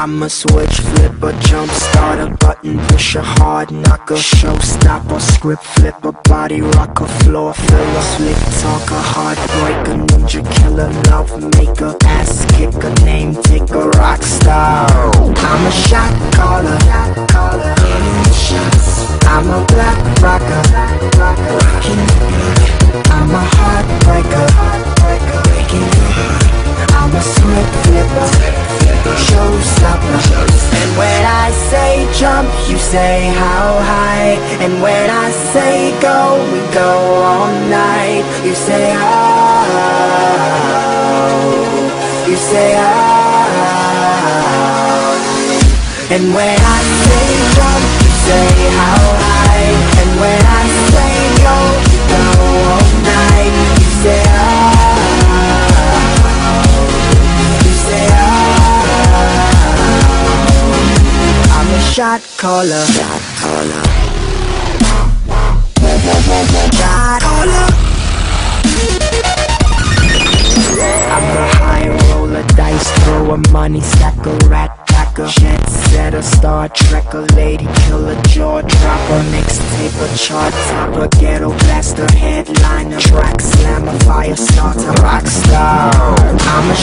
I'm a switch flipper, jump starter, button pusher, hard knocker, showstopper, script flipper, body rocker, floor filler, slick talker, heartbreaker, ninja killer, love maker, ass kicker, name taker, rock say how high. And when I say go, we go all night. You say oh, you say oh. And when I say shot caller. Shot caller. Shot caller. I'm a high roller, dice thrower, money stacker, rat packer, jet setter, star trekker, lady killer, jaw dropper, mixtape, a chart topper, ghetto blaster, headliner, track slammer, fire starter, rock star. I'm a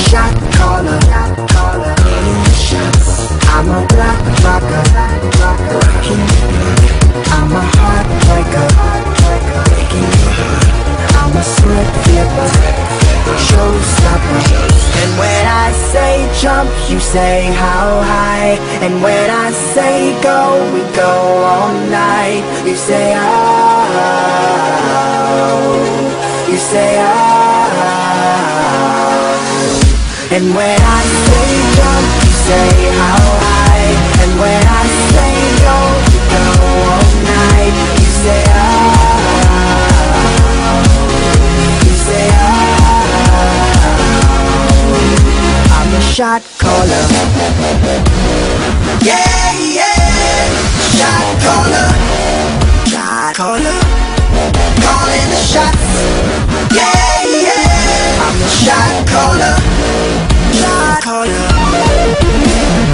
you say how high. And when I say go, we go all night. You say oh, you say oh. And when I say jump, you say how high. And when I shot caller. Yeah, yeah, shot caller. Shot caller. Calling the shots. Yeah, yeah, I'm a shot caller. Shot caller.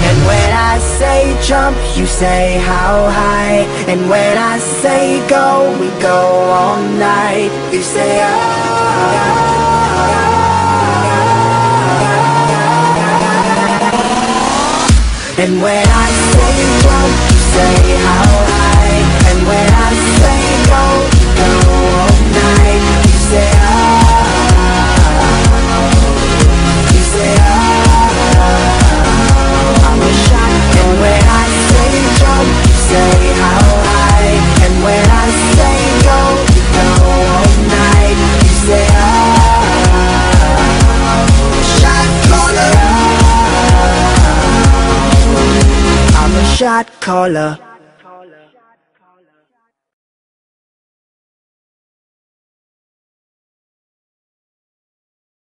And when I say jump, you say how high. And when I say go, we go all night. You say oh. And when I say jump, you say how high. And when I say go, shot caller.